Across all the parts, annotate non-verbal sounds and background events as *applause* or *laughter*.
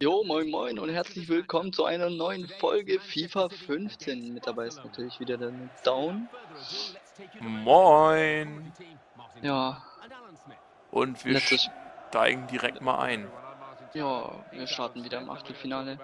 Jo, moin moin und herzlich willkommen zu einer neuen Folge FIFA 15. Mit dabei ist natürlich wieder der Down. Moin. Ja. Und wir Letztes steigen direkt mal ein. Ja, wir starten wieder im Achtelfinale.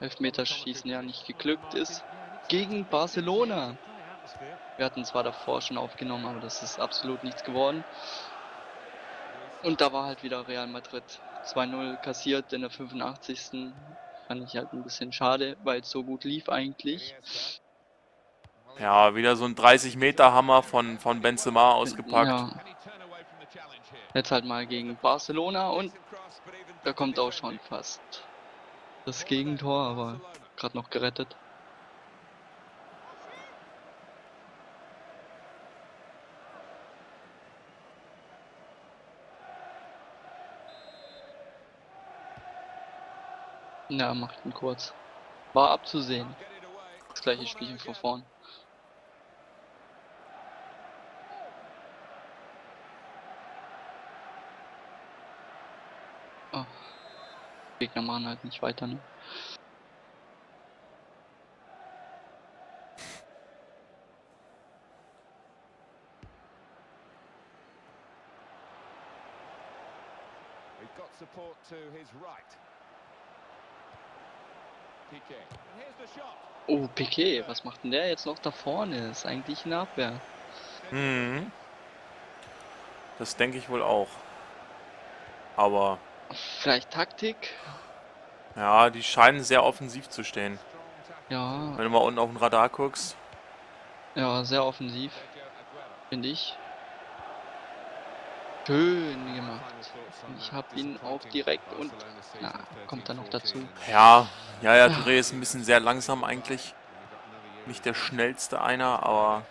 Elfmeterschießen ja nicht geglückt ist. Gegen Barcelona. Wir hatten zwar davor schon aufgenommen, aber das ist absolut nichts geworden. Und da war halt wieder Real Madrid 2-0 kassiert in der 85. Fand ich halt ein bisschen schade, weil es so gut lief eigentlich. Ja, wieder so ein 30 Meter Hammer von, von Benzema ausgepackt. Ja. Jetzt halt mal gegen Barcelona und da kommt auch schon fast das Gegentor, aber gerade noch gerettet. Ja, macht ihn kurz. War abzusehen. Das gleiche Spielchen von vorn. Oh. Gegner machen halt nicht weiter, ne? support to his right. Oh, Piquet, was macht denn der jetzt noch da vorne? Ist eigentlich eine Abwehr. Mhm. Das denke ich wohl auch. Aber. Vielleicht Taktik? Ja, die scheinen sehr offensiv zu stehen. Ja. Wenn du mal unten auf den Radar guckst. Ja, sehr offensiv. Finde ich. Schön gemacht. Ich habe ihn auch direkt und na, kommt dann noch dazu. Ja, ja, ja, Touré ist ein bisschen sehr langsam eigentlich. Nicht der schnellste einer, aber...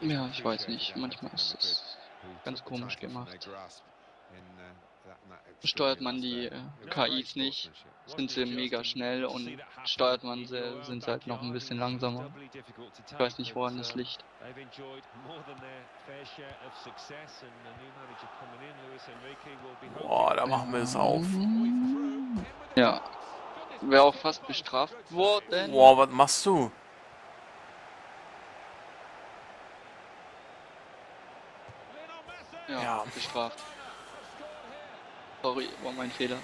Ja, ich weiß nicht. Manchmal ist das ganz komisch gemacht steuert man die äh, KIs nicht, sind sie mega schnell und steuert man sie, sind sie halt noch ein bisschen langsamer. Ich weiß nicht, woran das liegt. Boah, da machen wir es auf. Ja. Wäre auch fast bestraft worden. Boah, was machst du? Ja, ja. bestraft. Sorry, war mein Fehler.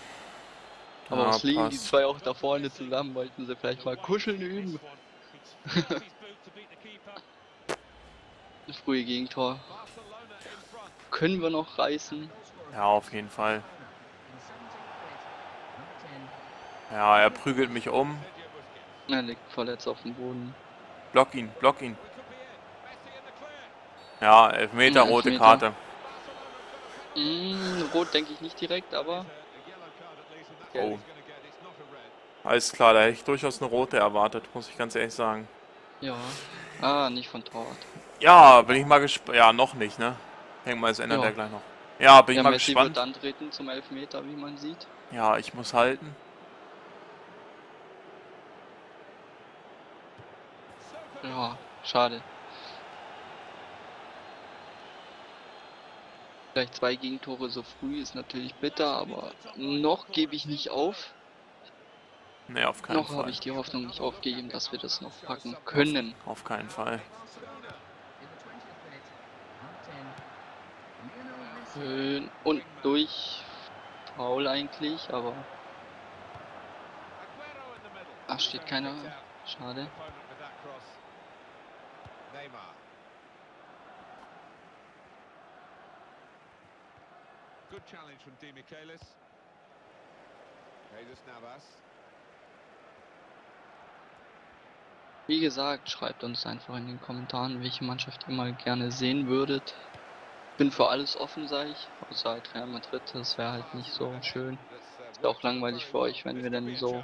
Aber was liegen passt. die zwei auch da vorne zusammen? Wollten sie vielleicht mal kuscheln üben? *laughs* Frühe Gegentor. Können wir noch reißen? Ja, auf jeden Fall. Ja, er prügelt mich um. Er liegt verletzt auf dem Boden. Block ihn, block ihn. Ja, Elfmeter, Elfmeter. rote Karte. Mm, rot denke ich nicht direkt, aber... Oh. Alles klar, da hätte ich durchaus eine rote erwartet, muss ich ganz ehrlich sagen. Ja. Ah, nicht von Torwart. Ja, bin ich mal gespannt. Ja, noch nicht, ne? Denk mal, es ändert ja. er gleich noch. Ja, bin ja, ich mal Messi gespannt. wird antreten zum Elfmeter, wie man sieht. Ja, ich muss halten. Ja, schade. Vielleicht zwei Gegentore so früh ist natürlich bitter, aber noch gebe ich nicht auf. Nee, auf keinen noch Fall. Noch habe ich die Hoffnung nicht aufgegeben, dass wir das noch packen können. Auf keinen Fall. Schön und durch. Faul eigentlich, aber... Ach, steht keiner. Schade. Good challenge from Di Michaelis. Jesus Navas. Wie gesagt, schreibt uns einfach in den Kommentaren, welche Mannschaft ihr mal gerne sehen würdet. Bin für alles offen, sage ich, außer halt Real Madrid, das wäre halt nicht so schön. Ist auch langweilig für euch, wenn wir dann so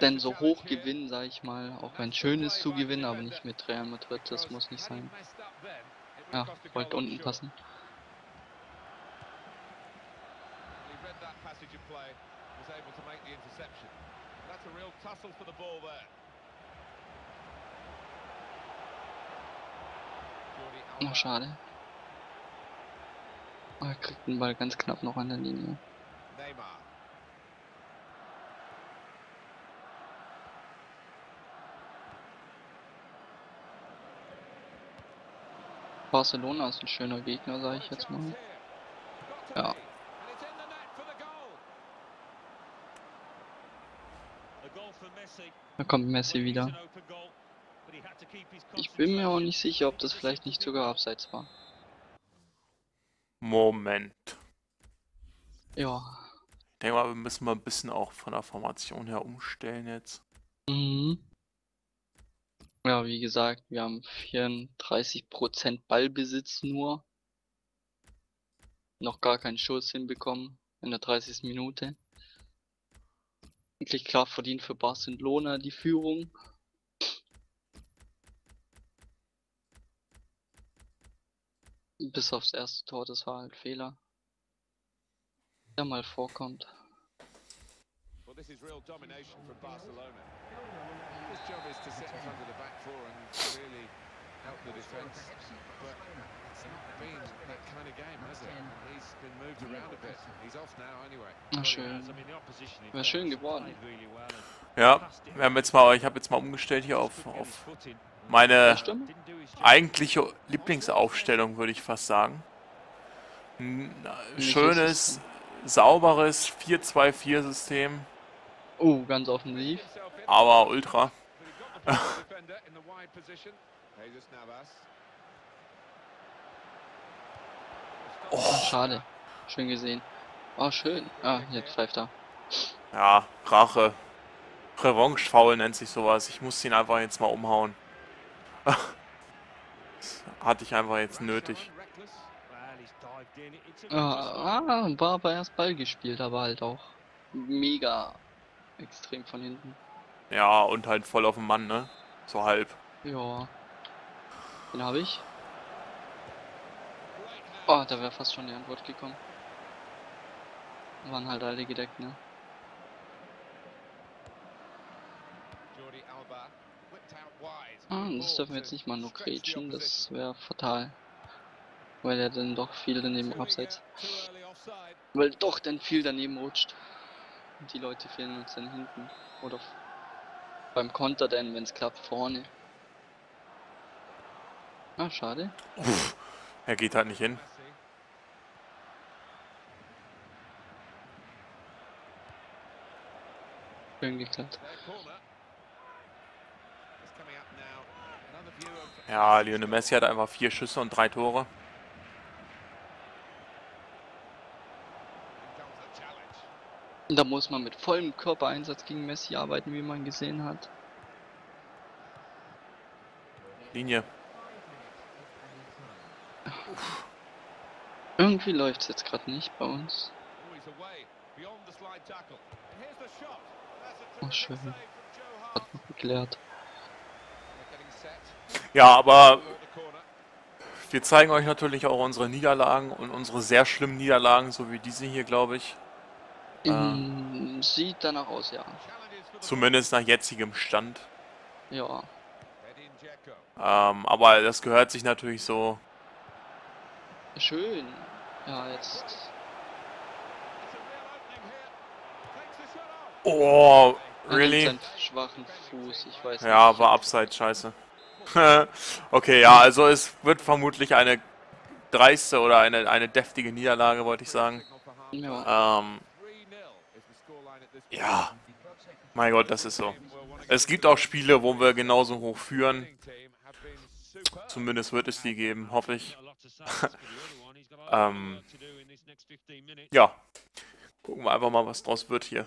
denn so hoch gewinnen, sage ich mal, auch wenn schön ist zu gewinnen, aber nicht mit Real Madrid, das muss nicht sein. Ja, wollte unten passen. Oh, schade. Er kriegt den Ball ganz knapp noch an der Linie. Neymar. Barcelona ist ein schöner Gegner, sage ich jetzt mal. Ja. Da kommt Messi wieder. Ich bin mir auch nicht sicher, ob das vielleicht nicht sogar abseits war. Moment. Ja. Ich denke mal, wir müssen mal ein bisschen auch von der Formation her umstellen jetzt. Mhm. Ja, wie gesagt, wir haben 34% Ballbesitz nur. Noch gar keinen Schuss hinbekommen in der 30. Minute. Wirklich klar verdient für Barcelona die Führung. Bis aufs erste Tor, das war halt Fehler. Der mal vorkommt. Well, this is real domination from Barcelona. His job is to sit in front of the back four and really help the defence. But it's not been that kind of game, has it? He's been moved around a bit. He's off now anyway. Schön. Wäre schön geworden. Ja, wir haben jetzt mal, ich habe jetzt mal umgestellt hier auf, auf meine eigentliche Lieblingsaufstellung, würde ich fast sagen. Ein schönes, sauberes 4-2-4-System, Oh, ganz offensiv. aber ultra. Oh, schade. Schön gesehen. Oh, schön. Ah, jetzt pfeift er. Ja, Rache. Revanche-Foul nennt sich sowas. Ich muss ihn einfach jetzt mal umhauen. Das *laughs* hatte ich einfach jetzt nötig. Ah, ah, war aber erst Ball gespielt, aber halt auch mega extrem von hinten. Ja, und halt voll auf den Mann, ne? So halb. Ja. Den habe ich. Oh, da wäre fast schon die Antwort gekommen. Waren halt alle gedeckt, ne? Ah, das dürfen wir jetzt nicht mal nur grätschen, das wäre fatal. Weil er dann doch viel daneben abseits. Weil doch dann viel daneben rutscht. Und die Leute fehlen uns dann hinten. Oder beim Konter dann, wenn es klappt, vorne. Ah, schade. Er geht halt nicht hin. Schön geklappt. Ja, Lionel Messi hat einfach vier Schüsse und drei Tore. Here comes the challenge. Da muss man mit vollem Körpereinsatz gegen Messi arbeiten, wie man gesehen hat. Linie. Irgendwie läuft es jetzt gerade nicht bei uns. Oh, schön. Hat noch geklärt. Ja, aber wir zeigen euch natürlich auch unsere Niederlagen und unsere sehr schlimmen Niederlagen, so wie diese hier, glaube ich. Mm, Sieht danach aus, ja. Zumindest nach jetzigem Stand. Ja. Ähm, aber das gehört sich natürlich so. Schön. Ja, jetzt. Oh, really? schwachen Fuß, ich weiß Ja, nicht. war abseits, scheiße. *laughs* okay, ja, also es wird vermutlich eine dreiste oder eine, eine deftige Niederlage, wollte ich sagen. Ja. Ähm, 3-0 is the scoreline at this point. Ja, mein Gott, das ist so. Es gibt auch Spiele, wo wir genauso hoch führen. Zumindest wird es die geben, hoffe ich. *laughs* ähm, ja, gucken wir einfach mal, was draus wird hier.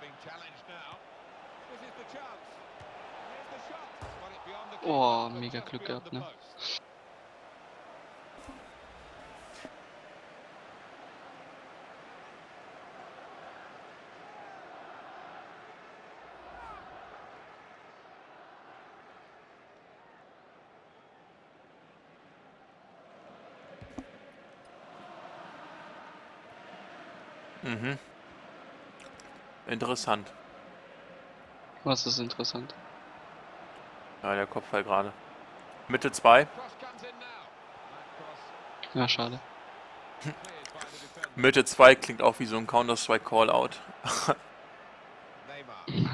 He's being challenged now. This is the chance. Here's the shot. Got it beyond the keeper, Oh, but mega just Glück beyond gehabt, the ne? post. Mm-hmm. Interessant. Was ist interessant? Ja, der Kopfball gerade. Mitte 2. Cross comes in now. That cross Ja, schade. *laughs* Mitte 2 klingt auch wie so ein Counter-Strike Callout. *laughs*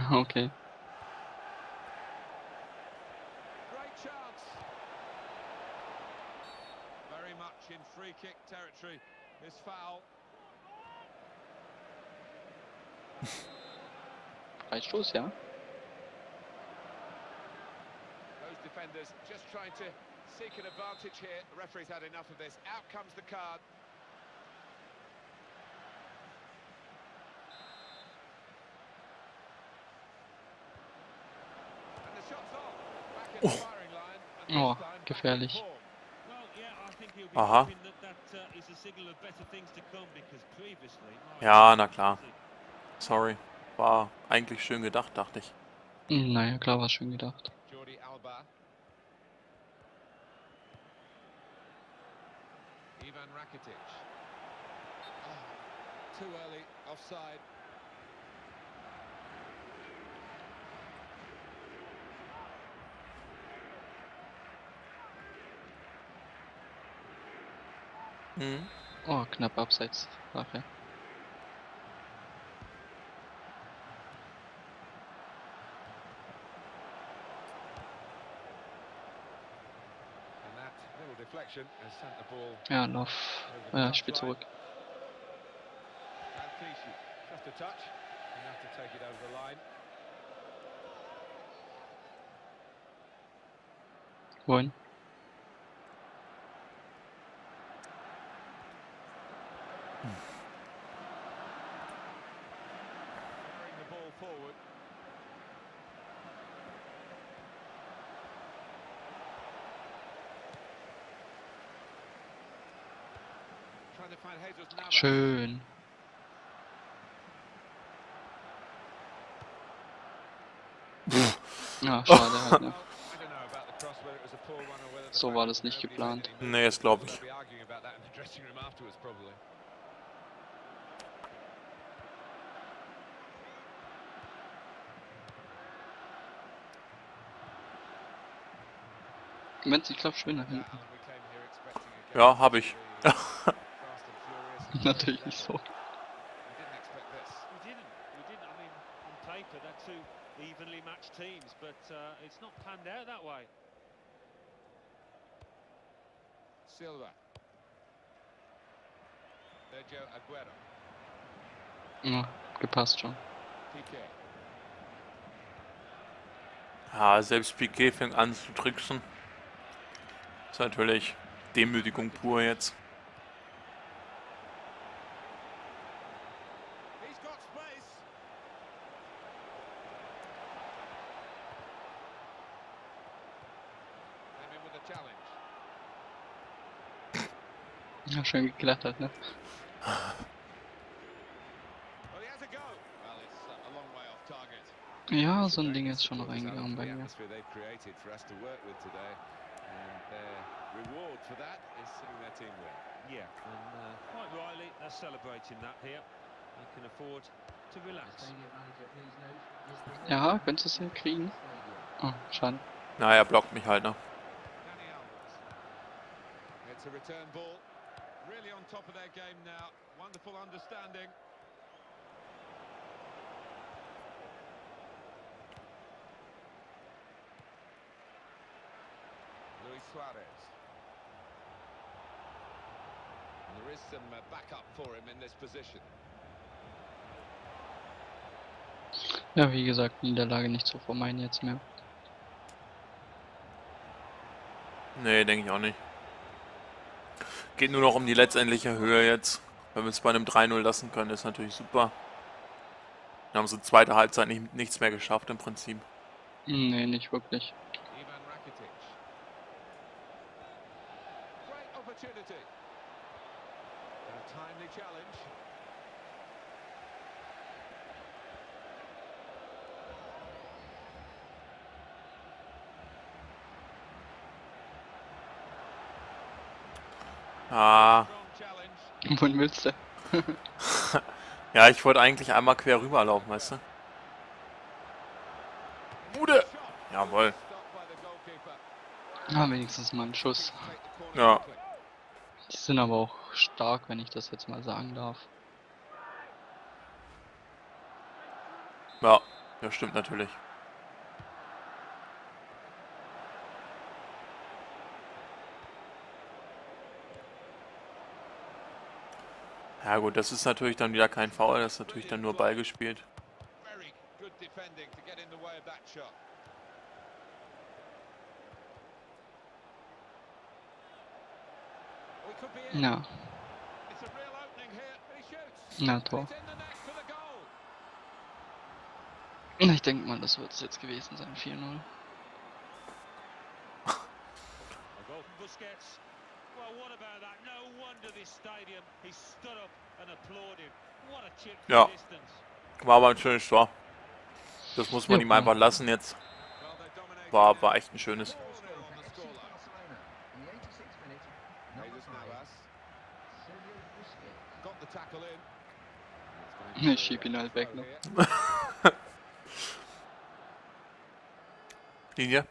Okay. Great chance. Very much in free kick territory. This foul. Freistoß, ja? Those defenders just trying to seek an advantage here. The referee's had enough of this. Out comes the card. And the shot's on. Back in the Oh. Oh, gefährlich. Aha. uh, Ja, na klar. Sorry. War eigentlich schön gedacht, dachte ich. Hm, Naja, klar, war schön gedacht. Jordi Alba. Ivan Rakitic. Oh, too early, offside. Mhm. Oh, knapp abseits. Sache. And that little deflection has sent the ball Ja, Lauf. the Ja, spiel zurück. Al-Kishi, just a touch. Enough to take it over the line. Wohin? Firing the ball forward. Trying to find Jesus Navas. Schön. Ja, schade halt, ne? So war das nicht geplant. Nee, das glaube ich. They'll be arguing about that in the dressing room afterwards, probably. Wenn es nicht klappt, schön nach Yeah, hinten. Ja, hab to ich. *laughs* be fast and furious. *laughs* Natürlich nicht so. We didn't expect this. We didn't. We didn't. I mean, on paper, they're two evenly matched teams, but uh, it's not panned out that way. Silva. Sergio Aguero. Ja, gepasst schon. Piqué. Ja, selbst Piquet fängt an zu tricksen. Ist natürlich Demütigung pur jetzt. He's got space. Came in with a challenge. Ja, schön geklettert, ne? Well, he has a go. Well, it's uh, a long way off target. Ja, so ein Ding ist schon reingegangen bei The mir. atmosphere they've created for us to work with today, and their reward for that is seeing their team win. Yeah, and uh, quite rightly, they're celebrating that here. They can afford to relax. Ja, könntest du es ja kriegen. Oh, schade. Na, er blockt mich halt, ne? Dani Alves. It's a return ball. Really on top of their game now. Wonderful understanding. Luis Suarez. And there is some uh, backup for him in this position. Ja, wie gesagt, Niederlage nicht zu vermeiden jetzt mehr. Nee, denke ich auch nicht. Geht nur noch um die letztendliche Höhe jetzt. Wenn wir es bei einem 3-0 lassen können, ist natürlich super. Wir haben so zweite Halbzeit nicht, nichts mehr geschafft im Prinzip. Nee, nicht wirklich. Ivan Rakitic. Great opportunity. A timely challenge. Ah, willst du? *laughs* ja, ich wollte eigentlich einmal quer rüberlaufen, weißt du? Bude! Jawohl. Ah, wenigstens mal ein Schuss. Ja. Die sind aber auch stark, wenn ich das jetzt mal sagen darf. Ja, das stimmt natürlich. Ja gut, das ist natürlich dann wieder kein Foul, das ist natürlich dann nur Ball gespielt. Na It's Tor. Ich denke mal, das wird es jetzt gewesen sein, 4-0. *laughs* A goal from Busquets. Well, what about that? No wonder this stadium, he stood up Ja. War aber ein schönes Tor. Das muss man Ja. ihm einfach lassen jetzt. War, now. war echt ein schönes. 4-0 on the scoreline. Jesus Navas. Got the tackle in. It's going Ich schieb ihn halt weg here. Linie?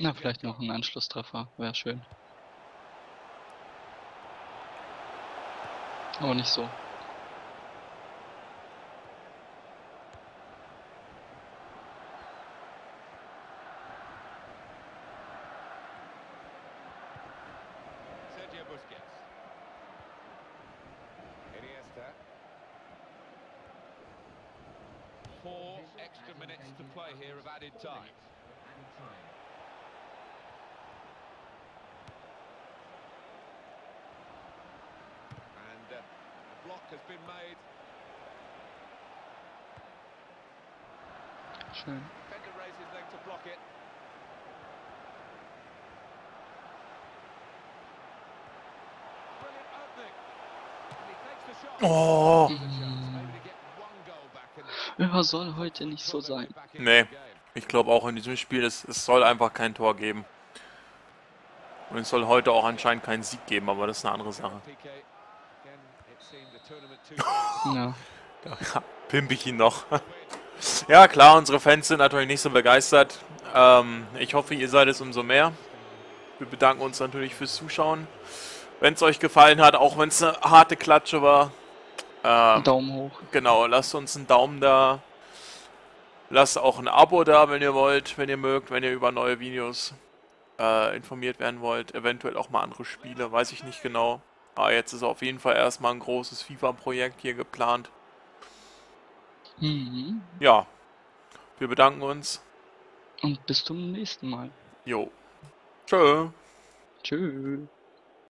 Na, vielleicht noch ein Anschlusstreffer, wäre schön. Aber nicht so. Sergio Busquets. Iniesta. Four extra minutes to play here of added time. And uh, a block has been made. Schön. Defender raised his leg to block it. Brilliant opening. And he takes the shot. Oh! There's a chance maybe to get one goal back and Ja, soll heute nicht so sein. Nee. Ich glaube auch in diesem Spiel, es, es soll einfach kein Tor geben. Und es soll heute auch anscheinend keinen Sieg geben, aber das ist eine andere Sache. PK, again, it seemed the tournament too Ja. *laughs* Ja, pimp ich ihn noch. *laughs* Ja klar, unsere Fans sind natürlich nicht so begeistert. Ähm, ich hoffe, ihr seid es umso mehr. Wir bedanken uns natürlich fürs Zuschauen. Wenn es euch gefallen hat, auch wenn es eine harte Klatsche war. Ähm, Daumen hoch. Genau, lasst uns einen Daumen da. Lasst auch ein Abo da, wenn ihr wollt, wenn ihr mögt, wenn ihr über neue Videos äh, informiert werden wollt. Eventuell auch mal andere Spiele, weiß ich nicht genau. Aber jetzt ist auf jeden Fall erstmal ein großes FIFA-Projekt hier geplant. Mhm. Ja, wir bedanken uns. Und bis zum nächsten Mal. Jo. Tschö. Tschüss.